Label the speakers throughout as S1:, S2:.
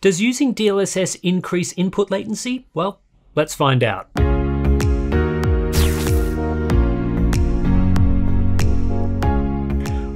S1: Does using DLSS increase input latency? Well, let's find out.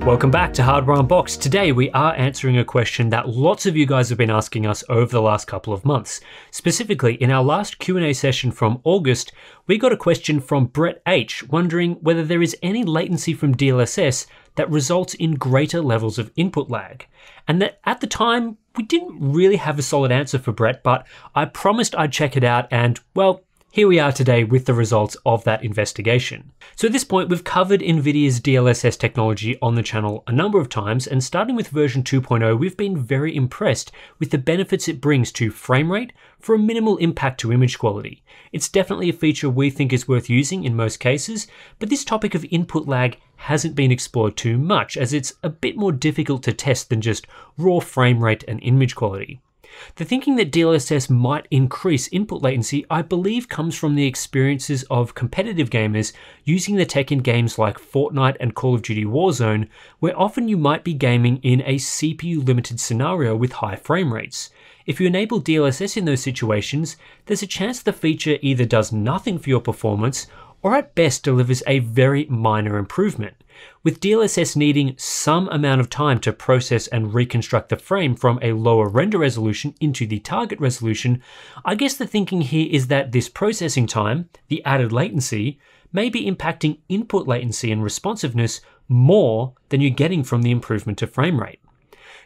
S1: Welcome back to Hardware Unboxed. Today we are answering a question that lots of you guys have been asking us over the last couple of months. Specifically, in our last Q&A session from August, we got a question from Brett H wondering whether there is any latency from DLSS that results in greater levels of input lag. And that at the time, we didn't really have a solid answer for Brett, but I promised I'd check it out and, well, here we are today with the results of that investigation. So at this point, we've covered NVIDIA's DLSS technology on the channel a number of times, and starting with version 2.0, we've been very impressed with the benefits it brings to frame rate for a minimal impact to image quality. It's definitely a feature we think is worth using in most cases, but this topic of input lag hasn't been explored too much, as it's a bit more difficult to test than just raw frame rate and image quality. The thinking that DLSS might increase input latency, I believe, comes from the experiences of competitive gamers using the tech in games like Fortnite and Call of Duty Warzone, where often you might be gaming in a CPU limited scenario with high frame rates. If you enable DLSS in those situations, there's a chance the feature either does nothing for your performance or at best delivers a very minor improvement with DLSS needing some amount of time to process and reconstruct the frame from a lower render resolution into the target resolution, I guess the thinking here is that this processing time, the added latency, may be impacting input latency and responsiveness more than you're getting from the improvement to frame rate.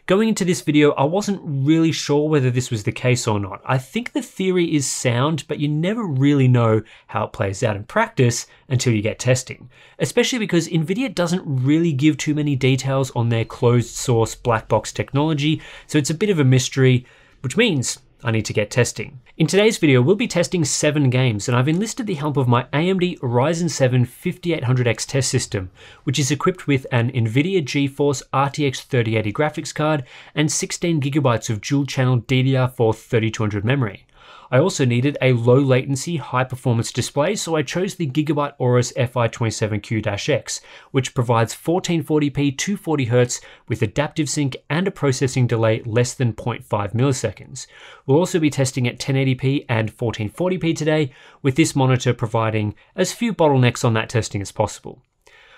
S1: Going into this video, I wasn't really sure whether this was the case or not. I think the theory is sound, but you never really know how it plays out in practice until you get testing. Especially because NVIDIA doesn't really give too many details on their closed source black box technology, so it's a bit of a mystery, which means I need to get testing. In today's video, we'll be testing seven games, and I've enlisted the help of my AMD Ryzen 7 5800X test system, which is equipped with an NVIDIA GeForce RTX 3080 graphics card and 16GB of dual-channel DDR4 3200 memory. I also needed a low latency, high performance display, so I chose the Gigabyte Aorus FI27Q-X, which provides 1440p 240Hz with adaptive sync and a processing delay less than 0.5 milliseconds. We'll also be testing at 1080p and 1440p today, with this monitor providing as few bottlenecks on that testing as possible.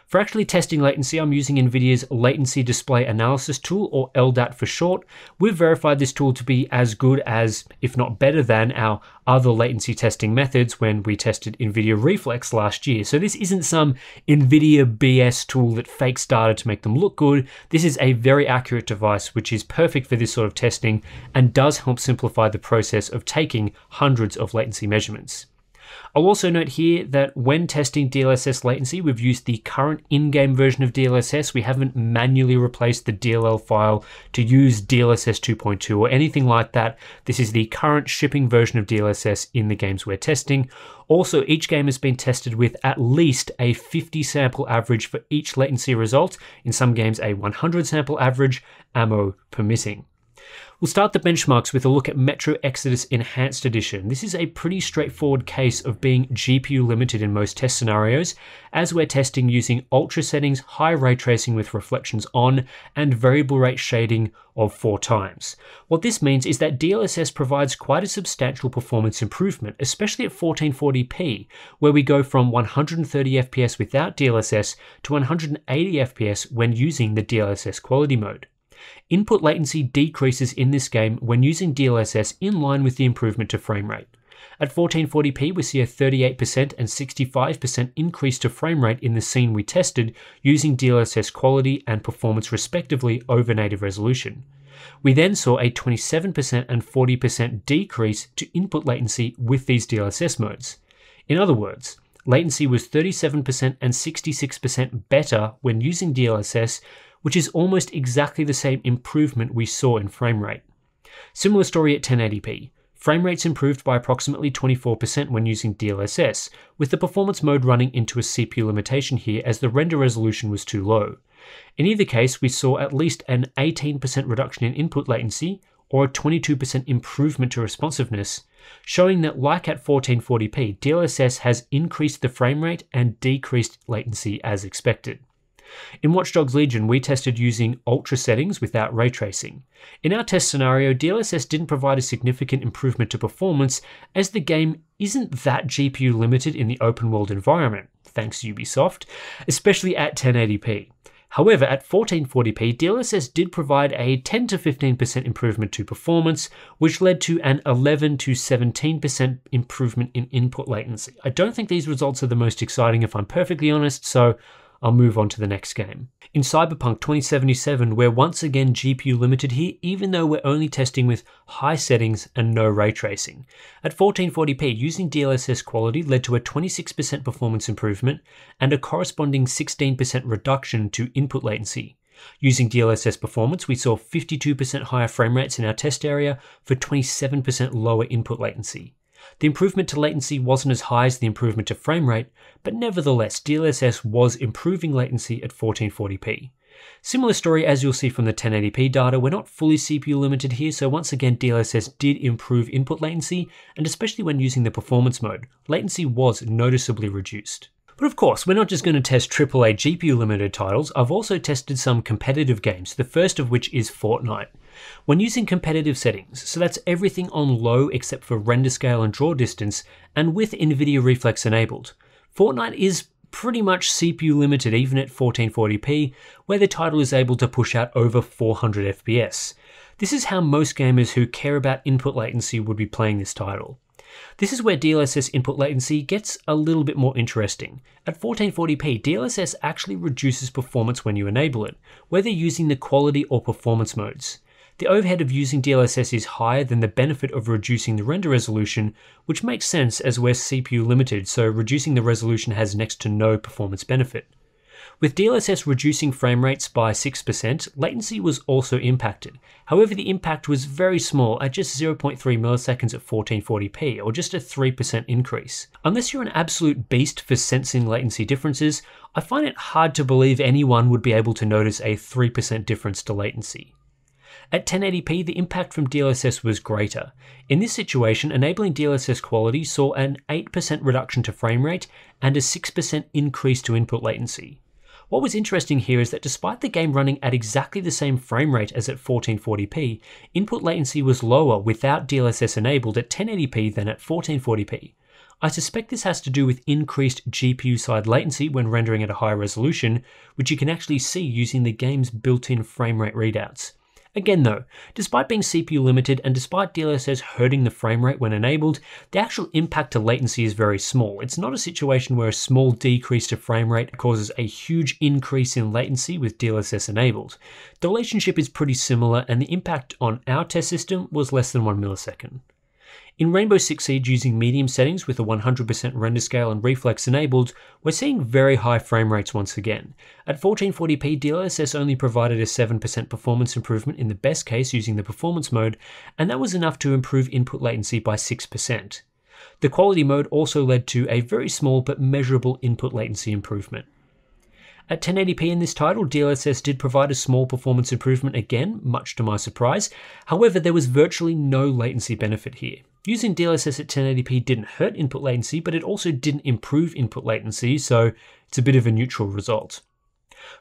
S1: For actually testing latency, I'm using NVIDIA's Latency Display Analysis tool, or LDAT for short. We've verified this tool to be as good as, if not better than, our other latency testing methods when we tested NVIDIA Reflex last year. So this isn't some NVIDIA BS tool that fakes data to make them look good. This is a very accurate device which is perfect for this sort of testing and does help simplify the process of taking hundreds of latency measurements. I'll also note here that when testing DLSS latency, we've used the current in-game version of DLSS. We haven't manually replaced the DLL file to use DLSS 2.2 or anything like that. This is the current shipping version of DLSS in the games we're testing. Also, each game has been tested with at least a 50 sample average for each latency result, in some games a 100 sample average, ammo permitting. We'll start the benchmarks with a look at Metro Exodus Enhanced Edition. This is a pretty straightforward case of being GPU limited in most test scenarios, as we're testing using ultra settings, high ray tracing with reflections on, and variable rate shading of four times. What this means is that DLSS provides quite a substantial performance improvement, especially at 1440p, where we go from 130 FPS without DLSS to 180 FPS when using the DLSS quality mode. Input latency decreases in this game when using DLSS in line with the improvement to frame rate. At 1440p, we see a 38% and 65% increase to frame rate in the scene we tested using DLSS quality and performance respectively over native resolution. We then saw a 27% and 40% decrease to input latency with these DLSS modes. In other words, latency was 37% and 66% better when using DLSS which is almost exactly the same improvement we saw in frame rate. Similar story at 1080p. Frame rates improved by approximately 24% when using DLSS, with the performance mode running into a CPU limitation here as the render resolution was too low. In either case, we saw at least an 18% reduction in input latency or a 22% improvement to responsiveness, showing that like at 1440p, DLSS has increased the frame rate and decreased latency as expected. In Watch Dogs Legion, we tested using ultra settings without ray tracing. In our test scenario, DLSS didn't provide a significant improvement to performance as the game isn't that GPU limited in the open world environment, thanks Ubisoft, especially at 1080p. However, at 1440p, DLSS did provide a 10 to 15% improvement to performance, which led to an 11 to 17% improvement in input latency. I don't think these results are the most exciting if I'm perfectly honest, so I'll move on to the next game. In Cyberpunk 2077, we're once again GPU limited here, even though we're only testing with high settings and no ray tracing. At 1440p, using DLSS quality led to a 26% performance improvement and a corresponding 16% reduction to input latency. Using DLSS performance, we saw 52% higher frame rates in our test area for 27% lower input latency. The improvement to latency wasn't as high as the improvement to frame rate, but nevertheless, DLSS was improving latency at 1440p. Similar story as you'll see from the 1080p data, we're not fully CPU limited here, so once again DLSS did improve input latency, and especially when using the performance mode, latency was noticeably reduced. But of course, we're not just going to test AAA GPU limited titles, I've also tested some competitive games, the first of which is Fortnite. When using competitive settings, so that's everything on low except for render scale and draw distance, and with NVIDIA Reflex enabled, Fortnite is pretty much CPU limited even at 1440p, where the title is able to push out over 400 FPS. This is how most gamers who care about input latency would be playing this title. This is where DLSS input latency gets a little bit more interesting. At 1440p, DLSS actually reduces performance when you enable it, whether using the quality or performance modes. The overhead of using DLSS is higher than the benefit of reducing the render resolution, which makes sense as we're CPU limited, so reducing the resolution has next to no performance benefit. With DLSS reducing frame rates by 6%, latency was also impacted. However, the impact was very small at just 0.3 milliseconds at 1440p, or just a 3% increase. Unless you're an absolute beast for sensing latency differences, I find it hard to believe anyone would be able to notice a 3% difference to latency. At 1080p, the impact from DLSS was greater. In this situation, enabling DLSS quality saw an 8% reduction to frame rate and a 6% increase to input latency. What was interesting here is that despite the game running at exactly the same frame rate as at 1440p, input latency was lower without DLSS enabled at 1080p than at 1440p. I suspect this has to do with increased GPU side latency when rendering at a higher resolution, which you can actually see using the game's built-in frame rate readouts. Again though, despite being CPU limited and despite DLSS hurting the frame rate when enabled, the actual impact to latency is very small. It's not a situation where a small decrease to frame rate causes a huge increase in latency with DLSS enabled. The relationship is pretty similar and the impact on our test system was less than 1 millisecond. In Rainbow Six Siege using medium settings with a 100% render scale and reflex enabled, we're seeing very high frame rates once again. At 1440p, DLSS only provided a 7% performance improvement in the best case using the performance mode, and that was enough to improve input latency by 6%. The quality mode also led to a very small but measurable input latency improvement. At 1080p in this title, DLSS did provide a small performance improvement again, much to my surprise. However, there was virtually no latency benefit here. Using DLSS at 1080p didn't hurt input latency, but it also didn't improve input latency, so it's a bit of a neutral result.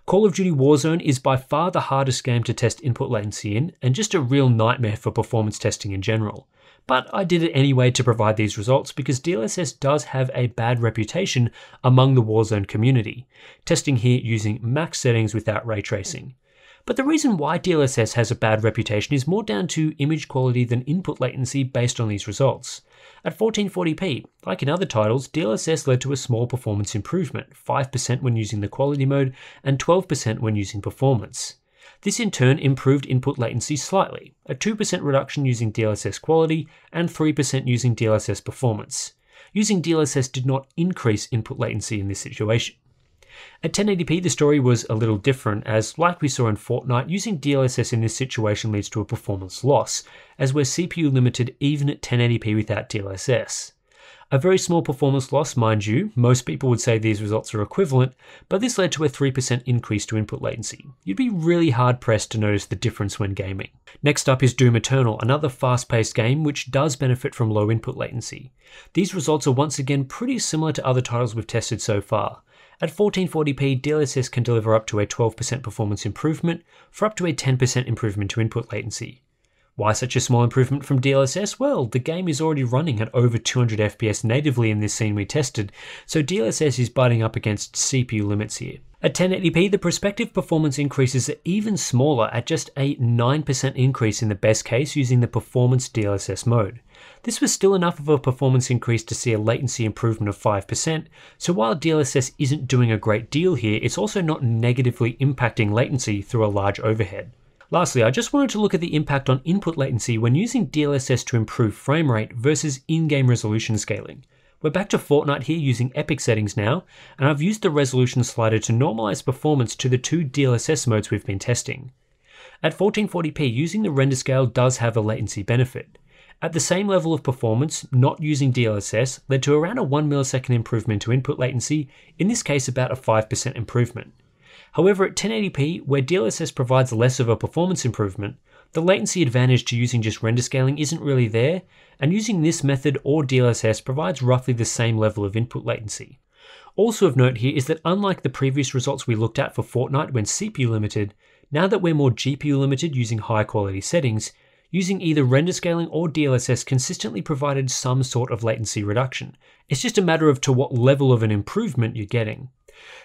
S1: Call of Duty Warzone is by far the hardest game to test input latency in, and just a real nightmare for performance testing in general. But I did it anyway to provide these results because DLSS does have a bad reputation among the Warzone community, testing here using max settings without ray tracing. But the reason why DLSS has a bad reputation is more down to image quality than input latency based on these results. At 1440p, like in other titles, DLSS led to a small performance improvement, 5% when using the quality mode and 12% when using performance. This in turn improved input latency slightly, a 2% reduction using DLSS quality and 3% using DLSS performance. Using DLSS did not increase input latency in this situation. At 1080p, the story was a little different, as like we saw in Fortnite, using DLSS in this situation leads to a performance loss, as we're CPU limited even at 1080p without DLSS. A very small performance loss, mind you, most people would say these results are equivalent, but this led to a 3% increase to input latency. You'd be really hard pressed to notice the difference when gaming. Next up is Doom Eternal, another fast paced game which does benefit from low input latency. These results are once again pretty similar to other titles we've tested so far. At 1440p, DLSS can deliver up to a 12% performance improvement for up to a 10% improvement to input latency. Why such a small improvement from DLSS? Well, the game is already running at over 200 FPS natively in this scene we tested, so DLSS is butting up against CPU limits here. At 1080p, the prospective performance increases are even smaller at just a 9% increase in the best case using the performance DLSS mode. This was still enough of a performance increase to see a latency improvement of 5%, so while DLSS isn't doing a great deal here, it's also not negatively impacting latency through a large overhead. Lastly, I just wanted to look at the impact on input latency when using DLSS to improve frame rate versus in-game resolution scaling. We're back to Fortnite here using Epic settings now, and I've used the resolution slider to normalize performance to the two DLSS modes we've been testing. At 1440p, using the render scale does have a latency benefit. At the same level of performance, not using DLSS led to around a 1 millisecond improvement to input latency, in this case about a 5% improvement. However, at 1080p, where DLSS provides less of a performance improvement, the latency advantage to using just render scaling isn't really there, and using this method or DLSS provides roughly the same level of input latency. Also of note here is that unlike the previous results we looked at for Fortnite when CPU limited, now that we're more GPU limited using high quality settings, using either render scaling or DLSS consistently provided some sort of latency reduction. It's just a matter of to what level of an improvement you're getting.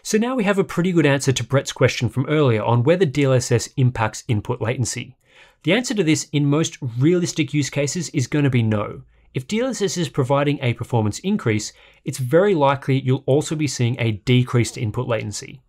S1: So now we have a pretty good answer to Brett's question from earlier on whether DLSS impacts input latency. The answer to this in most realistic use cases is going to be no. If DLSS is providing a performance increase, it's very likely you'll also be seeing a decreased input latency.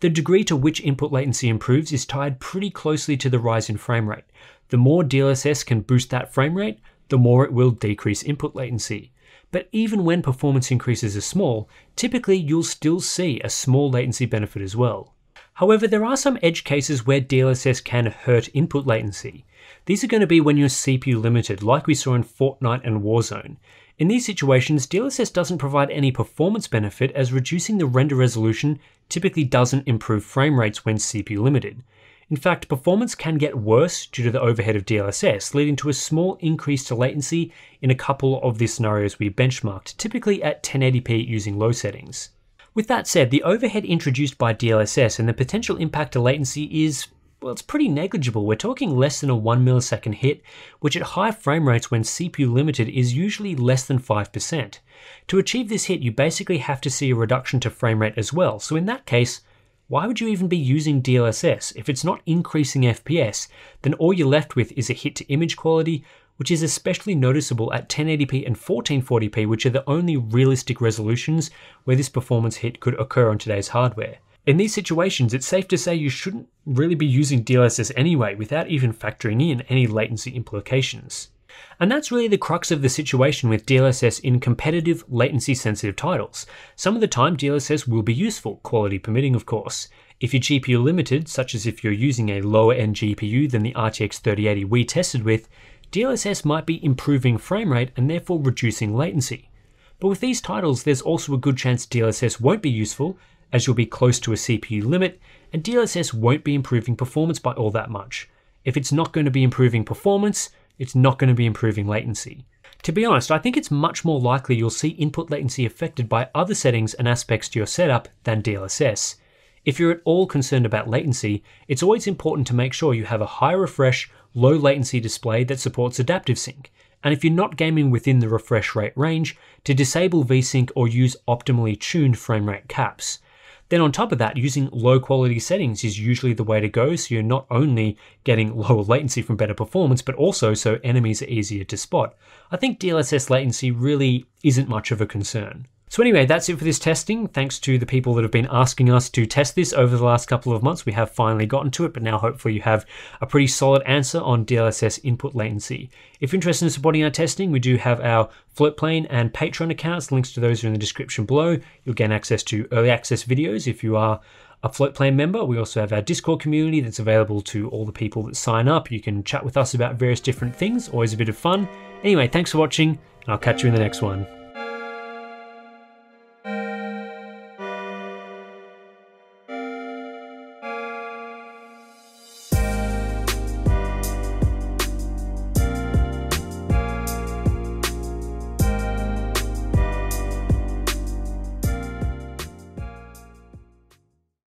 S1: The degree to which input latency improves is tied pretty closely to the rise in frame rate. The more DLSS can boost that frame rate, the more it will decrease input latency. But even when performance increases are small, typically you'll still see a small latency benefit as well. However, there are some edge cases where DLSS can hurt input latency. These are going to be when you're CPU limited, like we saw in Fortnite and Warzone. In these situations, DLSS doesn't provide any performance benefit as reducing the render resolution typically doesn't improve frame rates when CPU limited. In fact, performance can get worse due to the overhead of DLSS, leading to a small increase to latency in a couple of the scenarios we benchmarked, typically at 1080p using low settings. With that said, the overhead introduced by DLSS and the potential impact to latency is well, it's pretty negligible. We're talking less than a 1 millisecond hit, which at high frame rates when CPU limited is usually less than 5%. To achieve this hit, you basically have to see a reduction to frame rate as well, so in that case, why would you even be using DLSS? If it's not increasing FPS, then all you're left with is a hit to image quality, which is especially noticeable at 1080p and 1440p, which are the only realistic resolutions where this performance hit could occur on today's hardware. In these situations, it's safe to say you shouldn't really be using DLSS anyway without even factoring in any latency implications. And that's really the crux of the situation with DLSS in competitive, latency sensitive titles. Some of the time, DLSS will be useful, quality permitting, of course. If you're GPU limited, such as if you're using a lower end GPU than the RTX 3080 we tested with, DLSS might be improving frame rate and therefore reducing latency. But with these titles, there's also a good chance DLSS won't be useful as you'll be close to a CPU limit, and DLSS won't be improving performance by all that much. If it's not going to be improving performance, it's not going to be improving latency. To be honest, I think it's much more likely you'll see input latency affected by other settings and aspects to your setup than DLSS. If you're at all concerned about latency, it's always important to make sure you have a high refresh, low latency display that supports adaptive sync. And if you're not gaming within the refresh rate range, to disable VSync or use optimally tuned frame rate caps. Then on top of that, using low quality settings is usually the way to go, so you're not only getting lower latency from better performance, but also so enemies are easier to spot. I think DLSS latency really isn't much of a concern. So anyway, that's it for this testing. Thanks to the people that have been asking us to test this over the last couple of months. We have finally gotten to it, but now hopefully you have a pretty solid answer on DLSS input latency. If you're interested in supporting our testing, we do have our Floatplane and Patreon accounts. Links to those are in the description below. You'll gain access to early access videos if you are a Floatplane member. We also have our Discord community that's available to all the people that sign up. You can chat with us about various different things, always a bit of fun. Anyway, thanks for watching, and I'll catch you in the next one.